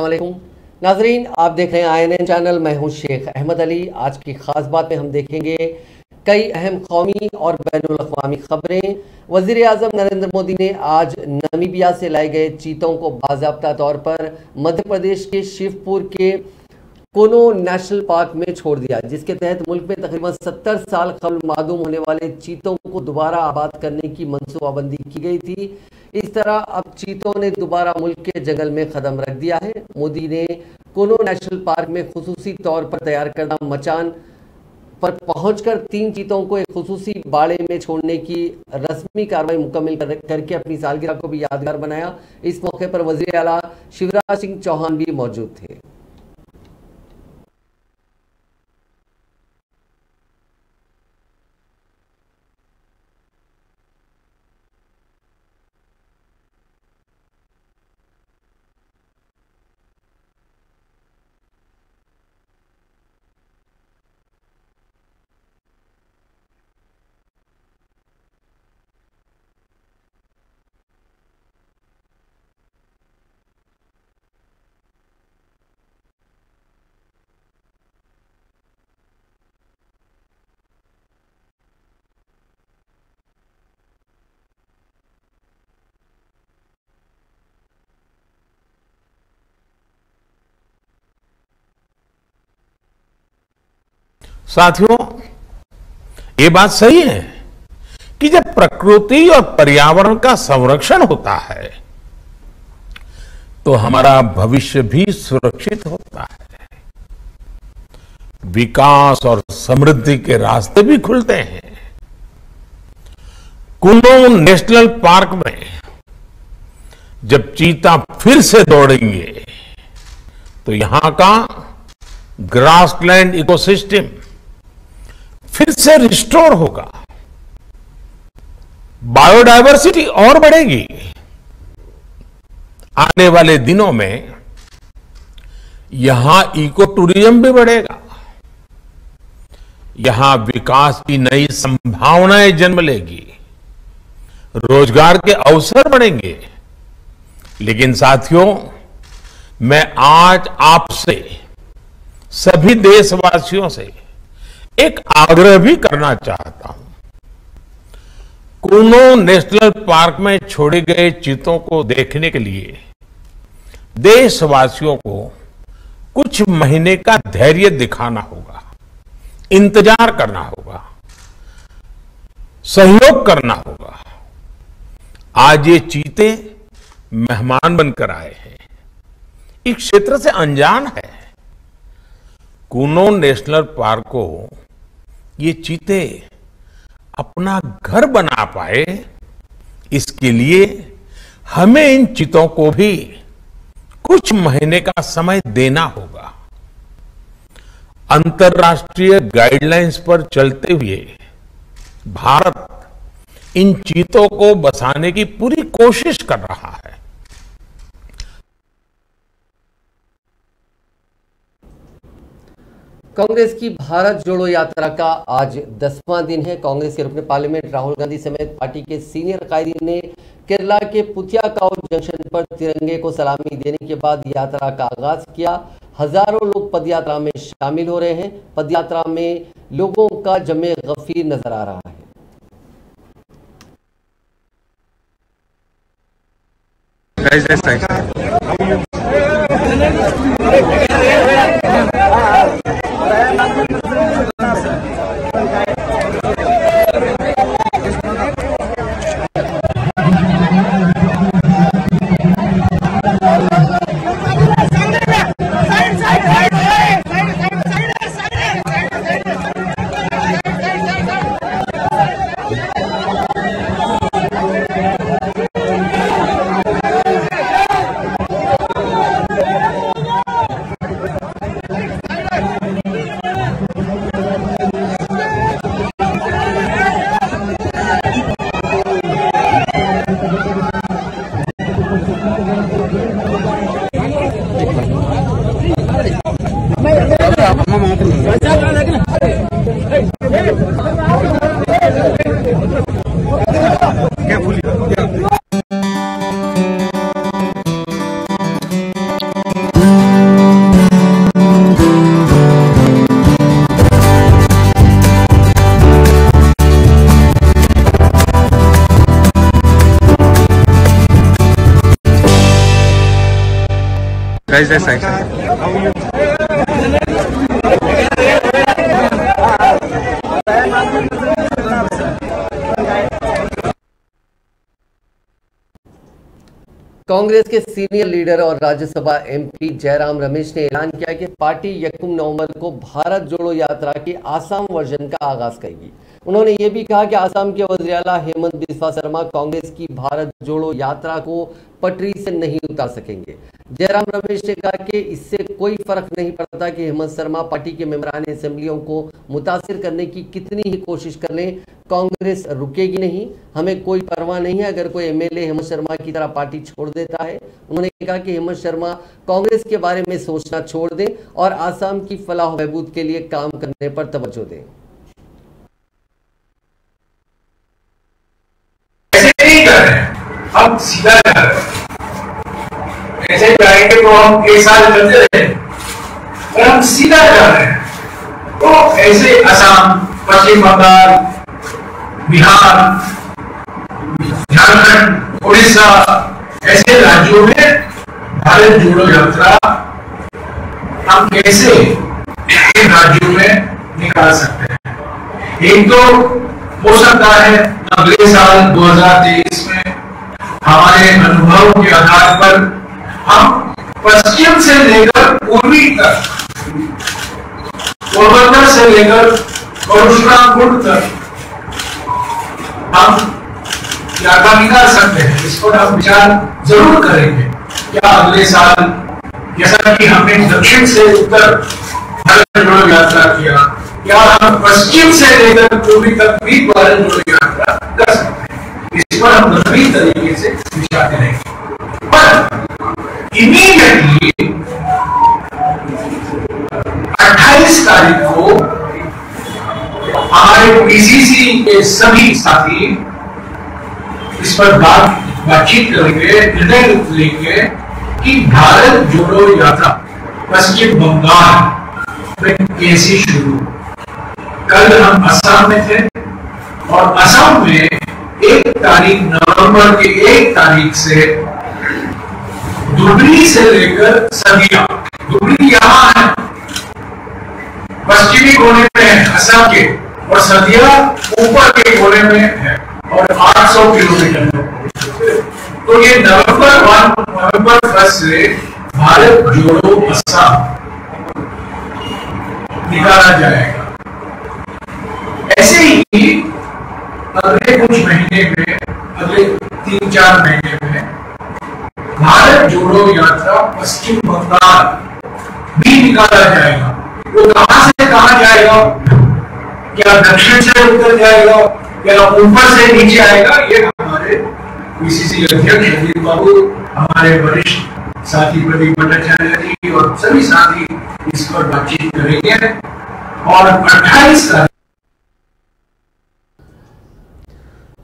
वालेकुम नाजरीन, आप देख रहे हैं आई चैनल, मैं हूँ शेख अहमद अली। आज की खास बात में हम देखेंगे कई अहम कौमी और बैन अवी खबरें। वज़ीर अजम नरेंद्र मोदी ने आज नमीबिया से लाए गए चीतों को बाबा तौर पर मध्य प्रदेश के शिवपुर के कोनो नेशनल पार्क में छोड़ दिया, जिसके तहत मुल्क में तकरीबन 70 साल कबल मालूम होने वाले चीतों को दोबारा आबाद करने की मनसूबाबंदी की गई थी। इस तरह अब चीतों ने दोबारा मुल्क के जंगल में कदम रख दिया है। मोदी ने कोनो नेशनल पार्क में खसूसी तौर पर तैयार करना मचान पर पहुंचकर तीन चीतों को एक खसूसी बाड़े में छोड़ने की रस्मी कार्रवाई मुकम्मल कर, करके अपनी सालगिरह को भी यादगार बनाया। इस मौके पर वजी अला शिवराज सिंह चौहान भी मौजूद थे। साथियों, ये बात सही है कि जब प्रकृति और पर्यावरण का संरक्षण होता है तो हमारा भविष्य भी सुरक्षित होता है। विकास और समृद्धि के रास्ते भी खुलते हैं। कुल्लू नेशनल पार्क में जब चीता फिर से दौड़ेंगे तो यहाँ का ग्रासलैंड इकोसिस्टम फिर से रिस्टोर होगा। बायोडायवर्सिटी और बढ़ेगी। आने वाले दिनों में यहाँ इको टूरिज़्म भी बढ़ेगा। यहाँ विकास की नई संभावनाएँ जन्म लेगी। रोज़गार के अवसर बढ़ेंगे। लेकिन साथियों, मैं आज आपसे सभी देशवासियों से एक आग्रह भी करना चाहता हूँ। कूनो नेशनल पार्क में छोड़े गए चीतों को देखने के लिए देशवासियों को कुछ महीने का धैर्य दिखाना होगा, इंतज़ार करना होगा, सहयोग करना होगा। आज ये चीते मेहमान बनकर आए हैं। इस क्षेत्र से अनजान है। कूनो नेशनल पार्क को ये चीते अपना घर बना पाए, इसके लिए हमें इन चितों को भी कुछ महीने का समय देना होगा। अंतर्राष्ट्रीय गाइडलाइंस पर चलते हुए भारत इन चीतों को बसाने की पूरी कोशिश कर रहा है। कांग्रेस की भारत जोड़ो यात्रा का आज दसवां दिन है। कांग्रेस के रुकने पार्लियामेंट राहुल गांधी समेत पार्टी के सीनियर कायदी ने केरला के पुतियाकाउ जंक्शन पर तिरंगे को सलामी देने के बाद यात्रा का आगाज़ किया। हज़ारों लोग पदयात्रा में शामिल हो रहे हैं। पदयात्रा में लोगों का जमे गफीर नज़र आ रहा है। É, कांग्रेस के सीनियर लीडर और राज्यसभा एमपी जयराम रमेश ने ऐलान किया कि पार्टी यकुम नवंबर को भारत जोड़ो यात्रा के आसाम वर्जन का आगाज़ करेगी। उन्होंने ये भी कहा कि आसाम के वजीराला हेमंत बिस्वा शर्मा कांग्रेस की भारत जोड़ो यात्रा को पटरी से नहीं उतार सकेंगे। जयराम रमेश ने कहा कि इससे कोई फ़र्क नहीं पड़ता कि हेमंत शर्मा पार्टी के मेम्बरान असेंबलियों को मुतासर करने की कितनी ही कोशिश कर लें। कांग्रेस रुकेगी नहीं, हमें कोई परवाह नहीं है अगर कोई एमएलए हेमंत शर्मा की तरह पार्टी छोड़ देता है। उन्होंने कहा कि हेमंत शर्मा कांग्रेस के बारे में सोचना छोड़ दें और आसाम की फलाह बहबूद के लिए काम करने पर तवज्जो दें। नहीं कर रहे हम सीधा जा रहे ऐसे जाएँगे तो हम एक साल चलते रहे और हम सीधा जा रहे हैं। तो ऐसे असम, पश्चिम बंगाल, बिहार, झारखंड, उड़ीसा, ऐसे राज्यों में भारत जोड़ो यात्रा हम कैसे इन राज्यों में निकाल सकते हैं? एक तो हो सकता है अगले साल 2023 में हमारे अनुभव के आधार पर हम पश्चिम से लेकर पूर्वी तक, पूर्वोत्तर से लेकर परशुरामपुर तक हम यात्रा निकाल सकते हैं। इस पर हम विचार ज़रूर करेंगे क्या अगले साल जैसा कि हमने दक्षिण से उत्तर भारत जोड़ो यात्रा किया क्या हम पश्चिम से लेकर पूर्वी तक भी भारत जोड़ो यात्रा कर सकते हैं? इस पर हम गंभीर तरीके से विचार करेंगे। पर इमीडिएटली 28 तारीख को हमारे पीसीसी के सभी साथी इस पर बात बातचीत करेंगे, निर्णय लेंगे कि भारत जोड़ो यात्रा पश्चिम बंगाल में कैसे शुरू कल हम असम में थे और असम में एक तारीख नवंबर के एक तारीख से दुबरी से लेकर सदिया। दुबरी यहाँ है। पश्चिमी कोने में है असम के और सदिया ऊपर के कोने में है और 800 किलोमीटर तो ये नवंबर वन, नवंबर फ़र्स्ट से भारत जोड़ो असम। निकाला जाएगा। ऐसे ही अगले कुछ महीने में, अगले तीन चार महीने में, भारत जोड़ो यात्रा पश्चिम बंगाल भी निकाला जाएगा। वो कहाँ से कहाँ जाएगा? क्या दक्षिण से उत्तर जाएगा? या ऊपर से नीचे आएगा? ये हमारे पीसीसी अध्यक्ष अनिल बाबू, हमारे वरिष्ठ साथी प्रदीप भट्टाचार्य जी और सभी साथी इस पर बातचीत करेंगे। और 28 तारीख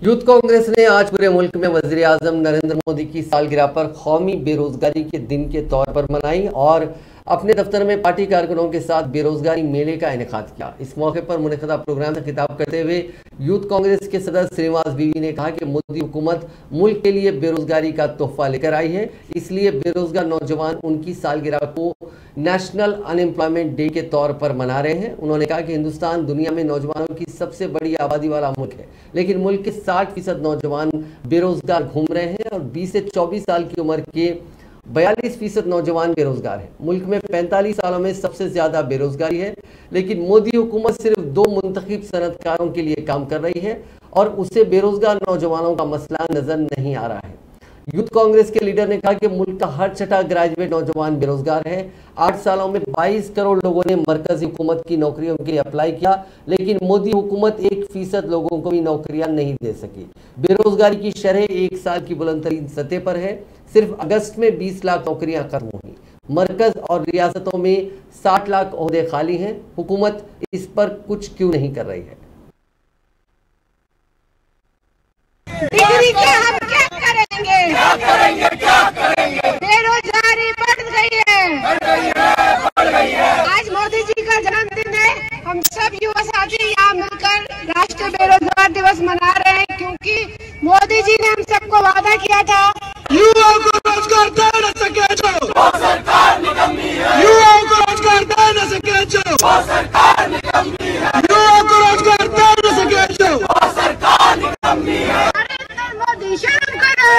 यूथ कांग्रेस ने आज पूरे मुल्क में वज़ीर आज़म नरेंद्र मोदी की सालगिरह पर कौमी बेरोजगारी के दिन के तौर पर मनाई और अपने दफ्तर में पार्टी कारकुनों के साथ बेरोजगारी मेले का इनका किया। इस मौके पर मुनदा प्रोग्राम से खिताब करते हुए यूथ कांग्रेस के सदस्य श्रीनिवास बीवी ने कहा कि मोदी हुकूमत मुल्क के लिए बेरोजगारी का तोहफा लेकर आई है। इसलिए बेरोजगार नौजवान उनकी सालगिरह को नेशनल अनएम्प्लॉयमेंट डे के तौर पर मना रहे हैं। उन्होंने कहा कि हिंदुस्तान दुनिया में नौजवानों की सबसे बड़ी आबादी वाला मुल्क है। लेकिन मुल्क के 60 फ़ीसद नौजवान बेरोजगार घूम रहे हैं और 20 से 24 साल की उम्र के 42 फ़ीसद नौजवान बेरोजगार हैं। मुल्क में 45 सालों में सबसे ज़्यादा बेरोजगारी है, लेकिन मोदी हुकूमत सिर्फ़ दो मुंतखब सनतकारों के लिए काम कर रही है और उससे बेरोजगार नौजवानों का मसला नज़र नहीं आ रहा है। यूथ कांग्रेस के लीडर ने कहा कि मुल्क का हर छठा ग्रेजुएट नौजवान बेरोजगार है। आठ सालों में 22 करोड़ लोगों ने मरकजी हुकूमत की नौकरियों के लिए अप्लाई किया, लेकिन मोदी हुकूमत एक फ़ीसद लोगों को भी नौकरियाँ नहीं दे सकी। बेरोजगारी की शरह एक साल की बुलंद तरीन सतह पर है। सिर्फ़ अगस्त में 20 लाख नौकरियाँ खत्म होंगी मरकज और रियासतों में 60 लाख अहदे खाली हैं। हुकूमत इस पर कुछ क्यों नहीं कर रही है? डिग्री के हम क्या करेंगे? क्या करेंगे क्या करेंगे? बेरोजगारी बढ़ गई है आज मोदी जी का जन्मदिन है हम सब युवा साथी यहाँ मिलकर राष्ट्रीय बेरोजगार दिवस मना रहे हैं क्योंकि मोदी जी ने हम सबको वादा किया था युवाओं को रोज़गार दे न सके जो युवाओं को रोज़गार दे न सके तो नरेंद्र मोदी शर्म करो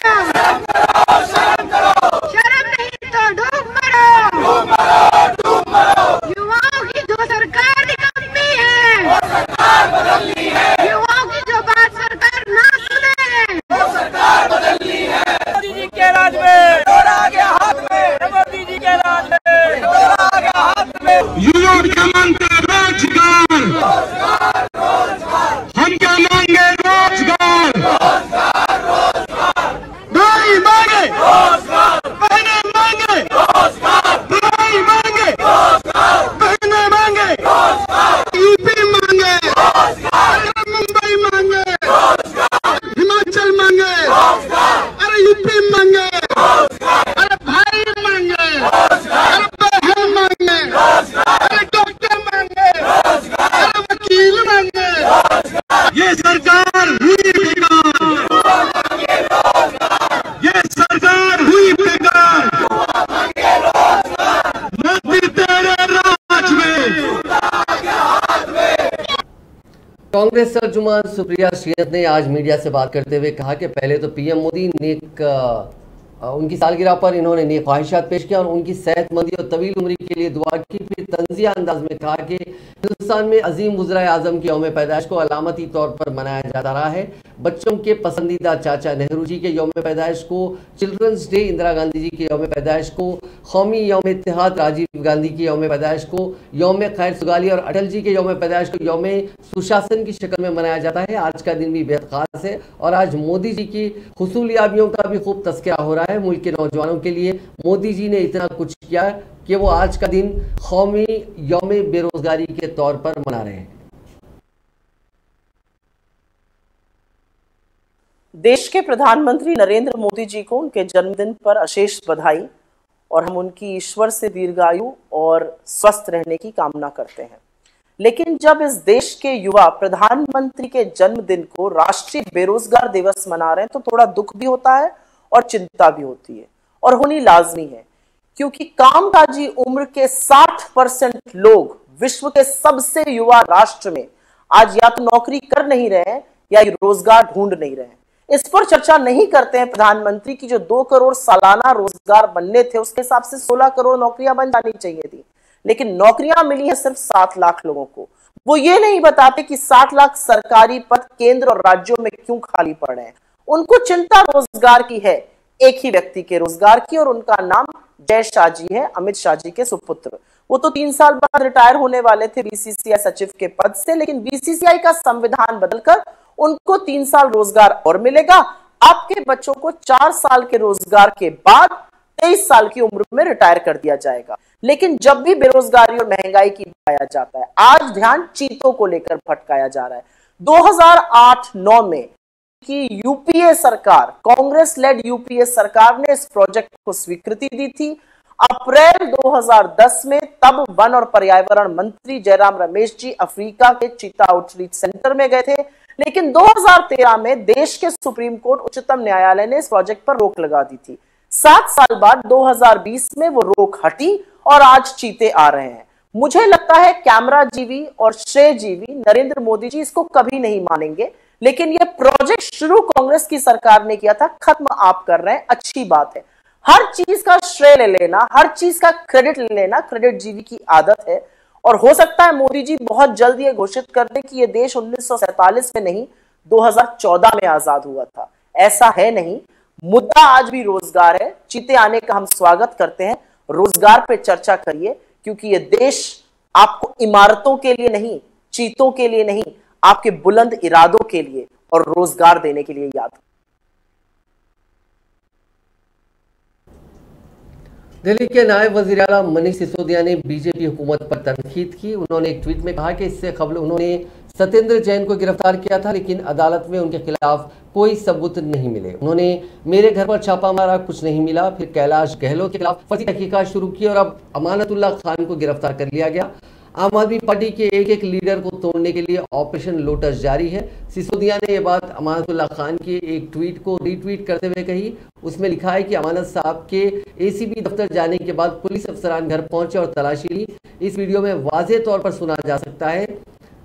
शर्म नहीं तो डूब मरो युवाओं की जो सरकार निकम्मी है युवाओं की जो बात सरकार ना सुने मोदी जी के राज में डोरा आ गया हाथ में मोदी जी के राज में डोरा आ गया हाथ में युवा क्या मांगते हैं? रोज़गार हम क्या मांगे रोज़गार भाई मांगे बहने मांगे भाई मांगे बहने मांगे यूपी मांगे अरे मुंबई मांगे हिमाचल मांगे अरे यूपी मांगे अरे भाई मांगे अरे बहन मांगे अरे डॉक्टर मांगे अरे वकील मांगे ये सरकार हुई बेकार ये सरकार हुई बेकार मोदी तेरे राज में कांग्रेस तर्जुमान सुप्रिया श्रीनाथ ने आज मीडिया से बात करते हुए कहा कि पहले तो पीएम मोदी नेक उनकी सालगिरह पर इन्होंने नेक ख्वाहिशात पेश किया और उनकी सेहतमंदी और तवील उम्री के लिए दुआ की। फिर तंजिया अंदाज में कहा कि हिंदुस्तान में अजीम गुजरा आज़म की यौम पैदाइश को अलामती तौर पर मनाया जाता रहा है। बच्चों के पसंदीदा चाचा नेहरू जी के यौम पैदाइश को चिल्ड्रंस डे इंदिरा गांधी जी के यौम पैदाइश को कौमी यौम इतिहाद राजीव गांधी की यौम पैदाइश को यौम खैर सुगाली और अटल जी के यौम पैदाइश को यौम सुशासन की शक्ल में मनाया जाता है। आज का दिन भी बेहद खास है और आज मोदी जी की हसूलियाबियों का भी खूब तस्करा हो रहा है मुल्क के नौजवानों के लिए। मोदी जी ने इतना कुछ किया कि वो आज का दिन कौमी यौम बेरोजगारी के तौर पर मना रहे हैं। देश के प्रधानमंत्री नरेंद्र मोदी जी को उनके जन्मदिन पर अशेष बधाई। और हम उनकी ईश्वर से दीर्घायु और स्वस्थ रहने की कामना करते हैं। लेकिन जब इस देश के युवा प्रधानमंत्री के जन्मदिन को राष्ट्रीय बेरोजगार दिवस मना रहे हैं तो थोड़ा दुख भी होता है और चिंता भी होती है। और होनी लाजमी है, क्योंकि कामकाजी उम्र के 60 परसेंट लोग विश्व के सबसे युवा राष्ट्र में आज या तो नौकरी कर नहीं रहे या रोज़गार ढूंढ नहीं रहे इस पर चर्चा नहीं करते हैं प्रधानमंत्री की जो दो करोड़ सालाना रोज़गार बनने थे, उसके हिसाब से सोलह करोड़ नौकरियाँ बन जानी चाहिए थी। लेकिन नौकरियाँ मिली है सिर्फ़ सात लाख लोगों को। वो ये नहीं बताते कि साठ लाख सरकारी पद केंद्र और राज्यों में क्यों खाली पड़ हैं। उनको चिंता रोज़गार की है, एक ही व्यक्ति के रोज़गार की, और उनका नाम जय शाह जी है, अमित शाह जी के सुपुत्र। वो तो तीन साल बाद रिटायर होने वाले थे बीसीसीआई सचिव के पद से, लेकिन बीसीसीआई का संविधान बदलकर उनको तीन साल रोज़गार और मिलेगा। आपके बच्चों को चार साल के रोज़गार के बाद तेईस साल की उम्र में रिटायर कर दिया जाएगा। लेकिन जब भी बेरोजगारी और महँगाई की पाया जाता है, आज ध्यान चीतों को लेकर भटकाया जा रहा है। 2008-9 में की यूपीए सरकार कांग्रेस लेड यूपीए सरकार ने इस प्रोजेक्ट को स्वीकृति दी थी। अप्रैल 2010 में तब वन और पर्यावरण मंत्री जयराम रमेश जी अफ्रीका के चीता आउटरीच सेंटर में गए थे। लेकिन 2013 में देश के सुप्रीम कोर्ट उच्चतम न्यायालय ने इस प्रोजेक्ट पर रोक लगा दी थी। सात साल बाद 2020 में वो रोक हटी और आज चीते आ रहे हैं। मुझे लगता है कैमरा जीवी और श्रेय जीवी नरेंद्र मोदी जी इसको कभी नहीं मानेंगे, लेकिन ये प्रोजेक्ट शुरू कांग्रेस की सरकार ने किया था, खत्म आप कर रहे हैं, अच्छी बात है। हर चीज़ का श्रेय ले लेना, हर चीज़ का क्रेडिट ले लेना, क्रेडिट जीवी की आदत है। और हो सकता है मोदी जी बहुत जल्द ये घोषित कर दें कि ये देश 1947 में नहीं 2014 में आज़ाद हुआ था। ऐसा है नहीं। मुद्दा आज भी रोज़गार है। चीते आने का हम स्वागत करते हैं। रोज़गार पे चर्चा करिए, क्योंकि ये देश आपको इमारतों के लिए नहीं, चीतों के लिए नहीं, आपके बुलंद इरादों के लिए और रोज़गार देने के लिए याद दिल्ली के नायब वजी अला मनीष सिसोदिया ने बीजेपी हुकूमत पर तनकीद की। उन्होंने एक ट्वीट में कहा कि इससे कबल उन्होंने सत्येंद्र जैन को गिरफ़्तार किया था, लेकिन अदालत में उनके खिलाफ कोई सबूत नहीं मिले। उन्होंने, मेरे घर पर छापा मारा, कुछ नहीं मिला। फिर कैलाश गहलोत के खिलाफ फर्जी तहकीकत शुरू की और अब अमानतुल्ला खान को गिरफ़्तार कर लिया गया। आम आदमी पार्टी के एक एक लीडर को तोड़ने के लिए ऑपरेशन लोटस जारी है। सिसोदिया ने यह बात अमानतुल्ला खान के एक ट्वीट को रीट्वीट करते हुए कही। उसमें लिखा है कि अमानत साहब के एसीबी दफ्तर जाने के बाद पुलिस अफसरान घर पहुँचे और तलाशी ली। इस वीडियो में वाजे तौर पर सुना जा सकता है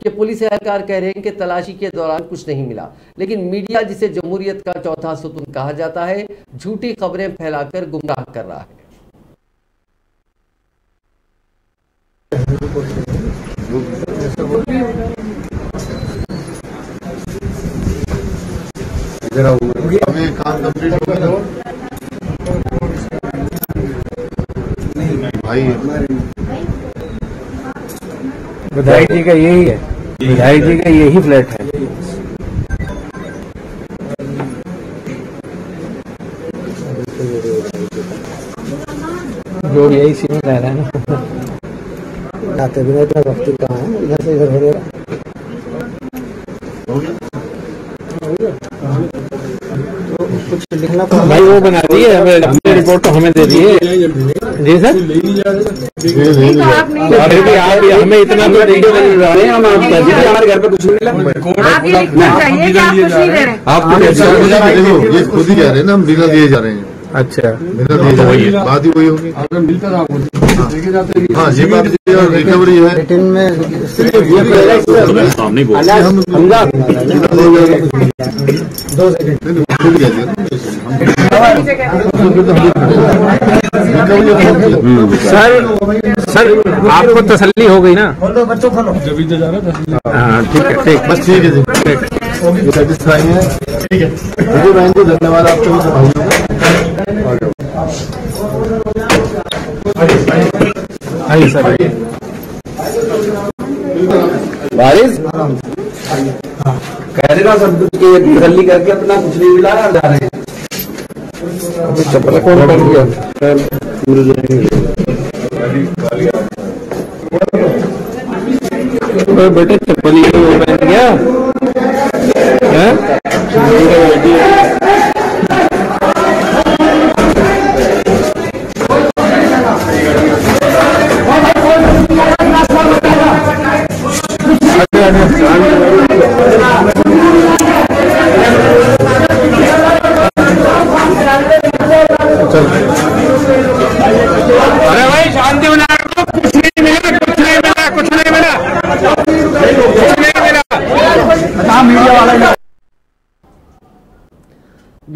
कि पुलिस एहलकार कह रहे हैं कि तलाशी के दौरान कुछ नहीं मिला। लेकिन मीडिया जिसे जमहूरियत का चौथा सुतून कहा जाता है, झूठी खबरें फैलाकर गुमराह कर रहा है। काम गया भाई जी का यही है। विधायक जी का यही फ्लैट है। ना जाते बिना इतना वक्त कहाँ है? इधर से इधर हो गया कुछ लिखना भाई वो बना दिए हमें हमने रिपोर्ट तो हमें दे दिए। जी सर? फिर भी आप हमें इतना तो देंगे रहे हैं हम आप हमारे घर पे कुछ नहीं मिला। आप ये लिखना चाहिए आप कुछ नहीं दे रहे? आप देखो ये खुद ही कह रहे हैं ना हम बिना दिए जा रहे हैं। अच्छा। बिना दिए जा रहे हैं। बात ही वही होगी। अगर मिलता था हाँ ये बात और रिकवरी है। रिटर्न में जा रहे हैं। दो सेकंड सर सर आपको तसल्ली हो गई ना? बच्चों खोलो। हाँ ठीक है ठीक। बस ठीक है सेटिस्फाई है। ठीक है। मुझे बहन को धन्यवाद आपको। आइए सर। बारिश कह रहे ना सब कुछ के करके अपना कुछ नहीं मिला जा रहे हैं। चप्पल कौन पड़ गया पूरे ओए बेटे चप्पल ये वो पहन गया। हैं? अरे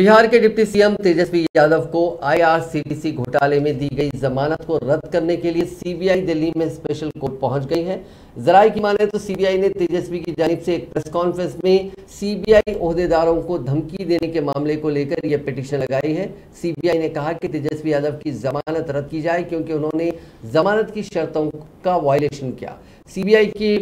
बिहार के डिप्टी सीएम तेजस्वी यादव को आईआरसीटीसी घोटाले में दी गई जमानत को रद्द करने के लिए सीबीआई दिल्ली में स्पेशल कोर्ट पहुँच गई है। जराये की माने तो सीबीआई ने तेजस्वी की जानिब से एक प्रेस कॉन्फ्रेंस में सीबीआई ओहदेदारों को धमकी देने के मामले को लेकर यह पिटीशन लगाई है। सीबीआई ने कहा कि तेजस्वी यादव की जमानत रद्द की जाए क्योंकि उन्होंने जमानत की शर्तों का वायलेशन किया। सीबीआई की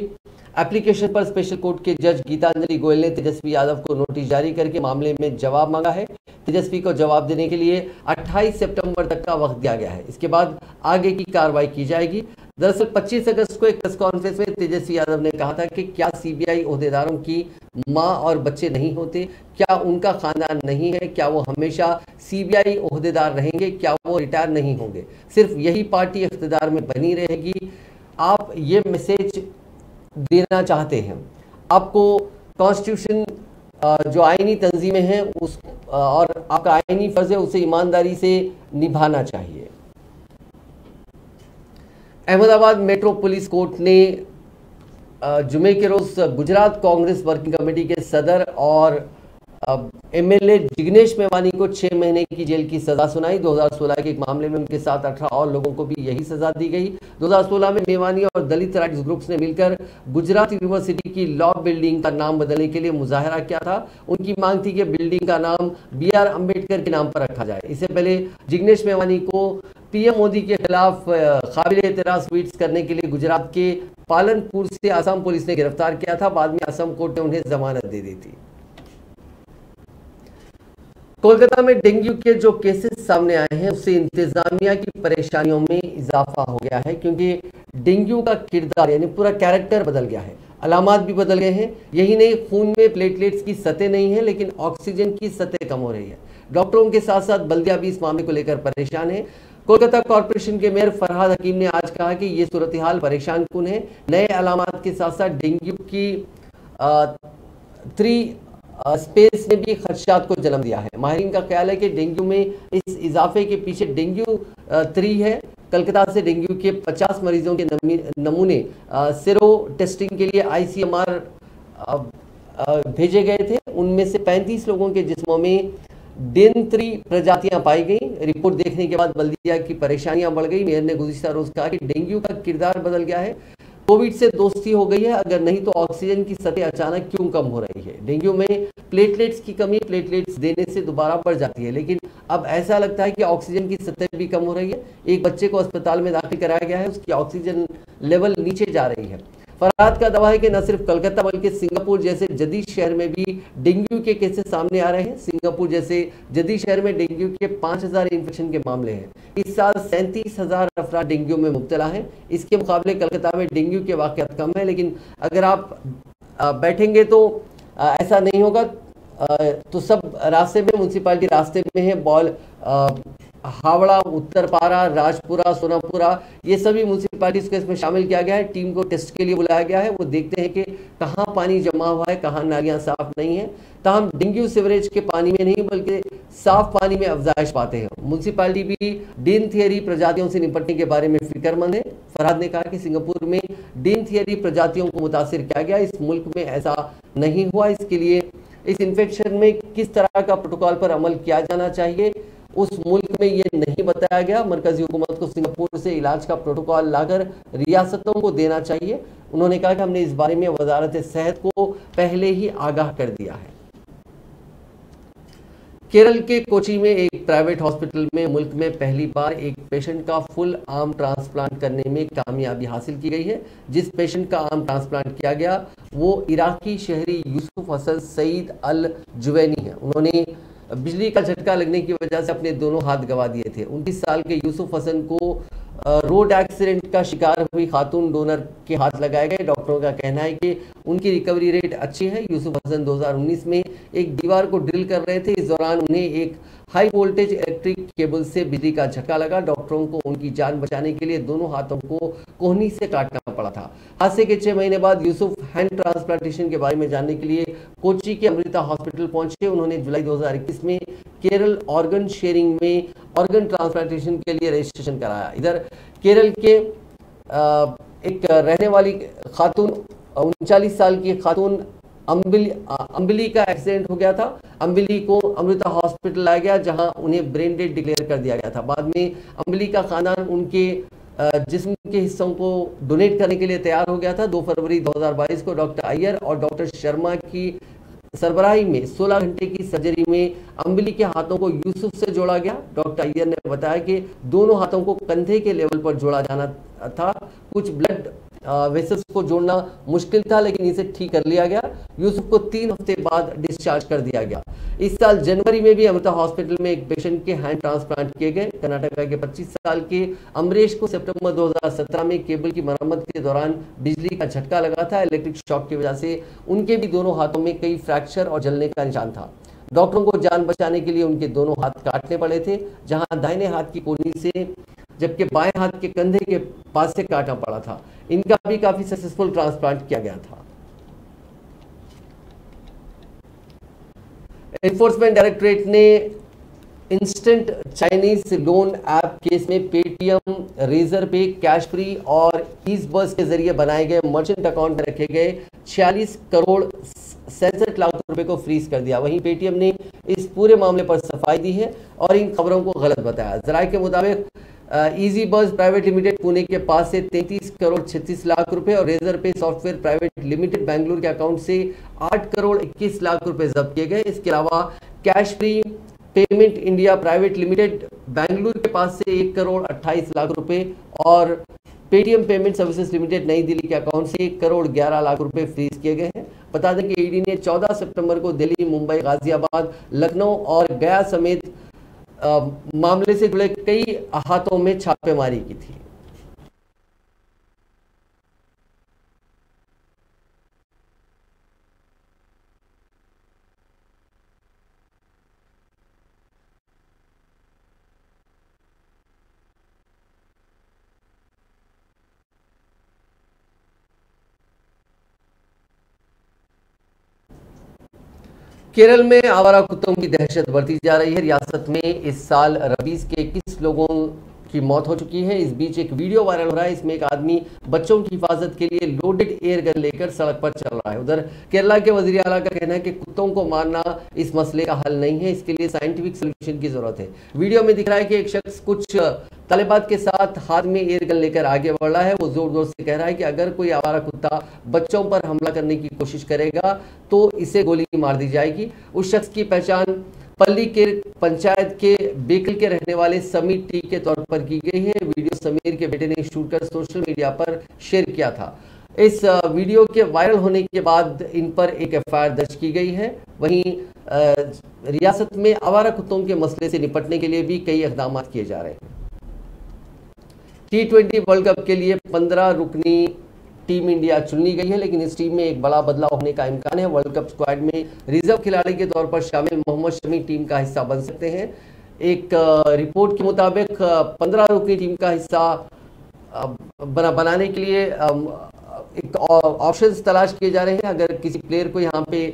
एप्लीकेशन पर स्पेशल कोर्ट के जज गीतांजलि गोयल ने तेजस्वी यादव को नोटिस जारी करके मामले में जवाब मांगा है। तेजस्वी को जवाब देने के लिए 28 सितंबर तक का वक्त दिया गया है। इसके बाद आगे की कार्रवाई की जाएगी। दरअसल 25 अगस्त को एक प्रेस कॉन्फ्रेंस में तेजस्वी यादव ने कहा था कि क्या सीबीआई ओहदेदारों की माँ और बच्चे नहीं होते? क्या उनका खानदान नहीं है? क्या वो हमेशा सीबीआई ओहदेदार रहेंगे? क्या वो रिटायर नहीं होंगे? सिर्फ़ यही पार्टी इख्तदार में बनी रहेगी। आप ये मैसेज देना चाहते हैं। आपको कॉन्स्टिट्यूशन जो आइनी तंजीमें हैं, उस और आपका आइनी फ़र्ज़ है, उसे ईमानदारी से निभाना चाहिए। अहमदाबाद मेट्रो पुलिस कोर्ट ने जुमे के रोज गुजरात कांग्रेस वर्किंग कमेटी के सदर और एमएलए जिग्नेश मेवानी को छह महीने की जेल की सजा सुनाई। 2016 के एक मामले में उनके साथ 18 और लोगों को भी यही सजा दी गई। 2016 में मेवानी और दलित राइट्स ग्रुप्स ने मिलकर गुजरात यूनिवर्सिटी की लॉ बिल्डिंग का नाम बदलने के लिए मुजाहरा किया था। उनकी मांग थी कि बिल्डिंग का नाम बी आर अंबेडकर के नाम पर रखा जाए। इससे पहले जिग्नेश मेवानी को पीएम मोदी के खिलाफ काबिल एतराज़ ट्वीट्स करने के लिए गुजरात के पालनपुर से असम पुलिस ने गिरफ़्तार किया था। बाद में असम कोर्ट ने उन्हें जमानत दे दी थी। कोलकाता में डेंगू के जो केसेस सामने आए हैं उससे इंतजामिया की परेशानियों में इजाफा हो गया है क्योंकि डेंगू का किरदार यानी पूरा कैरेक्टर बदल गया है। अलामत भी बदल गए हैं। यही नहीं खून में प्लेटलेट्स की सतह नहीं है लेकिन ऑक्सीजन की सतह कम हो रही है। डॉक्टरों के साथ साथ बल्दिया भी इस मामले को लेकर परेशान है। कोलकाता कॉरपोरेशन के मेयर फरहाद हकीम ने आज कहा कि ये सूरत हाल परेशान कन है। नए अलामत के साथ साथ डेंगू की आ, थ्री स्पेस ने भी खदशात को जन्म दिया है। माहरीन का ख्याल है कि डेंगू में इस इजाफे के पीछे डेंगू थ्री है। कलकत्ता से डेंगू के 50 मरीजों के नमूने सिरो टेस्टिंग के लिए आईसीएमआर भेजे गए थे। उनमें से 35 लोगों के जिस्मों में डेंत्री प्रजातियाँ पाई गई। रिपोर्ट देखने के बाद बल्दिया की परेशानियाँ बढ़ गई। मेयर ने गुजशत रोज कहा कि। डेंगू का किरदार बदल गया है। कोविड से दोस्ती हो गई है, अगर नहीं तो ऑक्सीजन की सतह अचानक क्यों कम हो रही है? डेंगू में प्लेटलेट्स की कमी, प्लेटलेट्स देने से दोबारा बढ़ जाती है, लेकिन अब ऐसा लगता है कि ऑक्सीजन की सतह भी कम हो रही है। एक बच्चे को अस्पताल में दाखिल कराया गया है, उसकी ऑक्सीजन लेवल नीचे जा रही है। फरहाद का दावा है कि न सिर्फ़ कलकत्ता बल्कि सिंगापुर जैसे जदीद शहर में भी डेंगू के केसेस सामने आ रहे हैं। सिंगापुर जैसे जदीद शहर में डेंगू के 5000 इन्फेक्शन के मामले हैं। इस साल सैंतीस हज़ार अफराद डेंगू में मुबतला हैं। इसके मुकाबले कलकत्ता में डेंगू के वाकत कम है, लेकिन अगर आप बैठेंगे तो ऐसा नहीं होगा। तो सब रास्ते में म्यूनसिपालिटी रास्ते में है। बॉल हावड़ा, उत्तरपारा, राजपुरा सोनापुरा ये सभी म्यूनसिपालिटीज को इसमें शामिल किया गया है। टीम को टेस्ट के लिए बुलाया गया है। वो देखते हैं कि कहाँ पानी जमा हुआ है, कहाँ नालियाँ साफ़ नहीं है। तहम डेंगू सीवरेज के पानी में नहीं, बल्कि साफ़ पानी में अफजाइश पाते हैं। म्यूनसिपालिटी भी डेन थियरी प्रजातियों से निपटने के बारे में फिक्रमंद है। फरहाद ने कहा कि सिंगापुर में डेन थियरी प्रजातियों को मुतासर किया गया। इस मुल्क में ऐसा नहीं हुआ। इसके लिए इस इन्फेक्शन में किस तरह का प्रोटोकॉल पर अमल किया जाना चाहिए? उस मुल्क में ये नहीं बताया गया। मरकजी हुकूमत को सिंगापुर से इलाज का प्रोटोकॉल लाकर रियासतों को देना चाहिए। उन्होंने कहा कि हमने इस बारे में वजारत सेहत को पहले ही आगाह कर दिया है। केरल के कोची में एक प्राइवेट हॉस्पिटल में मुल्क में पहली बार एक पेशेंट का फुल आर्म ट्रांसप्लांट करने में कामयाबी हासिल की गई है। जिस पेशेंट का आर्म ट्रांसप्लांट किया गया, वो इराकी शहरी यूसुफ हसन सईद अल जुवैनी है। उन्होंने बिजली का झटका लगने की वजह से अपने दोनों हाथ गवा दिए थे। उनतीस साल के यूसुफ हसन को रोड एक्सीडेंट का शिकार हुई खातून डोनर के हाथ लगाए गए। डॉक्टरों का कहना है कि उनकी रिकवरी रेट अच्छी है। यूसुफ हसन 2019 में एक दीवार को ड्रिल कर रहे थे। इस दौरान उन्हें एक हाई वोल्टेज इलेक्ट्रिक केबल से बिजली का झटका लगा। डॉक्टरों को उनकी जान बचाने के लिए दोनों हाथों को कोहनी से काटना पड़ा था। हादसे के छह महीने बाद यूसुफ हैंड ट्रांसप्लांटेशन के बारे में जानने के लिए कोची के अमृता हॉस्पिटल पहुँचे। उन्होंने जुलाई 2021 में केरल ऑर्गन शेयरिंग में ऑर्गन ट्रांसप्लांटेशन के लिए रजिस्ट्रेशन कराया। इधर केरल के एक रहने वाली खातून, उनचालीस साल की खातून अम्बिली अम्बिली का एक्सीडेंट हो गया था। अम्बिली को अमृता हॉस्पिटल लाया गया, जहाँ उन्हें ब्रेन डेड डिक्लेयर कर दिया गया था। बाद में अम्बिली का खानदान उनके जिस्म के हिस्सों को डोनेट करने के लिए तैयार हो गया था। 2 फरवरी 2022 को डॉक्टर अय्यर और डॉक्टर शर्मा की सरबराही में 16 घंटे की सर्जरी में अम्बिली के हाथों को यूसुफ से जोड़ा गया। डॉक्टर अय्यर ने बताया कि दोनों हाथों को कंधे के लेवल पर जोड़ा जाना था। कुछ ब्लड वेसल्स को जोड़ना मुश्किल था, लेकिन इसे ठीक कर लिया गया। यूसुफ को तीन हफ़्ते बाद डिस्चार्ज कर दिया गया। इस साल जनवरी में भी अमृता हॉस्पिटल में एक पेशेंट के हैंड ट्रांसप्लांट किए गए। कर्नाटका के 25 साल के अमरीश को सितंबर 2017 में केबल की मरम्मत के दौरान बिजली का झटका लगा था। इलेक्ट्रिक शॉक की वजह से उनके भी दोनों हाथों में कई फ्रैक्चर और जलने का निशान था। डॉक्टरों को जान बचाने के लिए उनके दोनों हाथ काटने पड़े थे, जहाँ दाहिने हाथ की कोनी से, जबकि बाएँ हाथ के कंधे के पास से काटना पड़ा था। इनका भी काफ़ी सक्सेसफुल ट्रांसप्लांट किया गया था। एनफोर्समेंट डायरेक्टरेट ने instant Chinese loan app case में Paytm Razorpay Cashfree और ईज बस के ज़रिए बनाए गए मर्चेंट अकाउंट में रखे गए 46 करोड़ सैंसठ लाख रुपए को फ्रीज कर दिया। वहीं पेटीएम ने इस पूरे मामले पर सफ़ाई दी है और इन खबरों को गलत बताया। जराये के मुताबिक इजी बस प्राइवेट लिमिटेड पुणे के पास से 33 करोड़ 36 लाख रुपए और रेजर पे सॉफ्टवेयर प्राइवेट लिमिटेड बेंगलुरु के अकाउंट से 8 करोड़ 21 लाख रुपए जब्त किए गए। इसके अलावा Cashfree payment India private limited Bengaluru के पास से एक करोड़ 28 लाख रुपए और पेटीएम पेमेंट सर्विसेज़ लिमिटेड नई दिल्ली के अकाउंट से एक करोड़ 11 लाख रुपए फ्रीज किए गए हैं। बता दें कि ईडी ने 14 सितंबर को दिल्ली, मुंबई, गाजियाबाद, लखनऊ और गया समेत मामले से जुड़े कई हाथों में छापेमारी की थी। केरल में आवारा कुत्तों की दहशत बढ़ती जा रही है। रियासत में इस साल रबीज के इक्कीस लोगों की मौत हो चुकी है? इस बीच एक वीडियो वायरल हो रहा है, इसमें एक आदमी बच्चों की हिफाजत के लिए लोडेड एयर गन लेकर सड़क पर चल रहा है। उधर केरला के वज़ीर अला का कहना है कि कुत्तों को मारना इस मसले का हल नहीं है, इसके लिए साइंटिफिक सोल्यूशन की ज़रूरत है। वीडियो में दिख रहा है कि एक शख्स कुछ तालिबात के साथ हाथ में एयर गन लेकर आगे बढ़ रहा है। वो ज़ोर ज़ोर से कह रहा है कि अगर कोई आवारा कुत्ता बच्चों पर हमला करने की कोशिश करेगा तो इसे गोली मार दी जाएगी। उस शख्स की पहचान पल्ली के पंचायत के बेकल के रहने वाले समीर टी के तौर पर की गई है। वीडियो समीर के बेटे ने शूट कर सोशल मीडिया पर शेयर किया था। इस वीडियो के वायरल होने के बाद इन पर एक एफआईआर दर्ज की गई है। वहीं रियासत में आवारा कुत्तों के मसले से निपटने के लिए भी कई इकदाम किए जा रहे हैं। टी ट्वेंटी वर्ल्ड कप के लिए पंद्रह रुकनी टीम इंडिया चुनी गई है, लेकिन इस टीम में एक बड़ा बदलाव होने का इम्कान है। वर्ल्ड कप स्क्वाड में रिज़र्व खिलाड़ी के तौर पर शामिल मोहम्मद शमी टीम का हिस्सा बन सकते हैं। एक रिपोर्ट के मुताबिक पंद्रह रुकनी टीम का हिस्सा बना, बनाने के लिए एक ऑप्शन तलाश किए जा रहे हैं। अगर किसी प्लेयर को यहाँ पे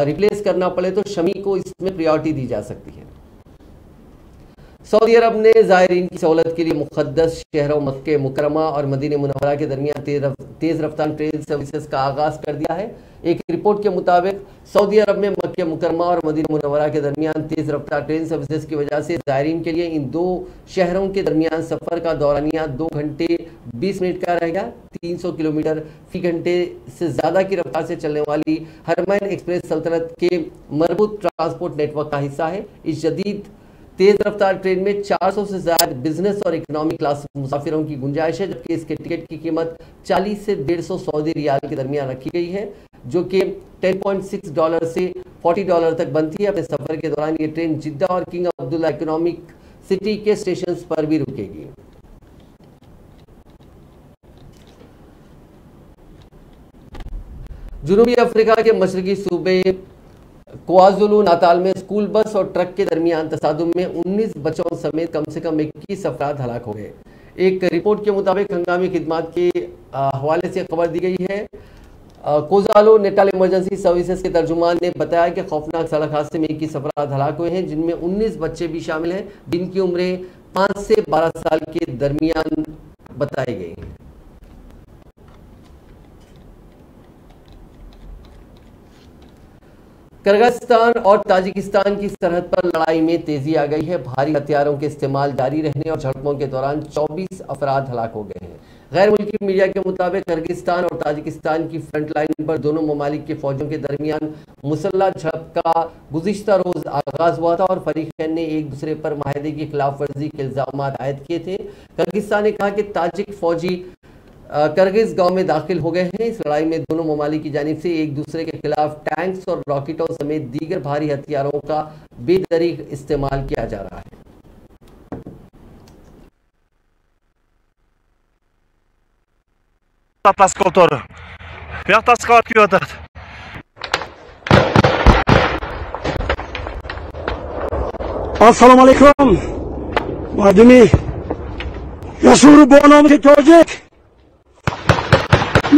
रिप्लेस करना पड़े तो शमी को इसमें प्रियोरिटी दी जा सकती है। सऊदी अरब ने ज़ायरीन की सहूलत के लिए मुकदस शहरों मक्के मुकरमा और मदीन मुनवरा के दरमियान तेज़ रफ्तार ट्रेन सर्विसेज़ का आगाज़ कर दिया है। एक रिपोर्ट के मुताबिक, सऊदी अरब में मक्के मुकरमा और मदीन मुनवरा के दरमियान तेज़ रफ्तार ट्रेन सर्विसेज़ की वजह से ज़ायरीन के लिए इन दो शहरों के दरमियान सफ़र का दौरानिया दो घंटे बीस मिनट का रहेगा तीन सौ किलोमीटर फ़ी घंटे से ज़्यादा की रफ्तार से चलने वाली हरमैन एक्सप्रेस सल्तनत के मरबूत ट्रांसपोर्ट नेटवर्क का हिस्सा है। इस जदीद तेज रफ्तार ट्रेन में 400 से ज़्यादा बिज़नेस और इकोनॉमिक क्लास मुसाफिरों की गुंजाइश है, जबकि इसके टिकट की कीमत 40 से 150 सऊदी रियाल के दरमियान रखी गई है, जो कि 10.6 डॉलर से 40 डॉलर तक बनती है। अपने सफ़र के दौरान ये ट्रेन जिद्दा और किंग अब्दुल्ला इकोनॉमिक सिटी के स्टेशन पर भी रुकेगी। जुनूबी अफ्रीका के मशरकी सूबे क्वाजुलू नाताल में स्कूल बस और ट्रक के दरमियान तसादुम में 19 बच्चों समेत कम से कम इक्कीस अफराद हलाक हो गए। एक रिपोर्ट के मुताबिक हंगामी खिदमात के हवाले से खबर दी गई है। कोजालो नेटाल इमरजेंसी सर्विसेज़ के तर्जुमान ने बताया कि खौफनाक सड़क हादसे में इक्कीस अफराद हलाक हुए हैं, जिनमें 19 बच्चे भी शामिल हैं। जिनकी उम्रें पाँच से बारह साल के दरमियान बताई गई हैं। किर्गिस्तान और ताजिकिस्तान की सरहद पर लड़ाई में तेज़ी आ गई है। भारी हथियारों के इस्तेमाल जारी रहने और झड़पों के दौरान 24 अफराद हलाक हो गए हैं। गैर मुल्की मीडिया के मुताबिक किर्गिस्तान और ताजिकिस्तान की फ्रंट लाइन पर दोनों ममालिक के फौजों के दरमियान मुसल्ला झड़प का गुजशत रोज आगाज़ हुआ था और फरीकैन ने एक दूसरे पर माहदे की खिलाफ वर्जी के इल्ज़ाम आयद किए थे। किर्गिस्तान ने कहा कि ताजिक फौजी करगिज गाँव में दाखिल हो गए हैं। इस लड़ाई में दोनों ममालिक की जानब से एक दूसरे के खिलाफ टैंक्स और रॉकेटों समेत दीगर भारी हथियारों का बेदरीक इस्तेमाल किया जा रहा है। Tojik.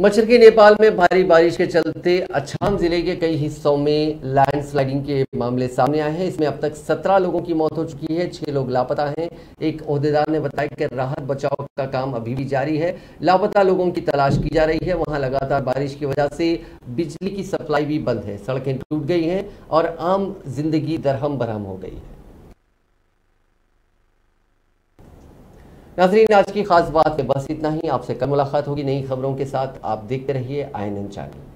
मच्छर नेपाल में भारी बारिश के चलते अछाम ज़िले के कई हिस्सों में लैंडस्लाइडिंग के मामले सामने आए हैं। इसमें अब तक 17 लोगों की मौत हो चुकी है, छह लोग लापता हैं। एक अहदेदार ने बताया कि राहत बचाव का काम अभी भी जारी है। लापता लोगों की तलाश की जा रही है। वहाँ लगातार बारिश की वजह से बिजली की सप्लाई भी बंद है। सड़कें टूट गई हैं और आम ज़िंदगी दरहम बरहम हो गई है। नाजरीन, आज की खास बात है। बस इतना ही। आपसे कल मुलाकात होगी नई खबरों के साथ। आप देखते रहिए आई एन चैनल।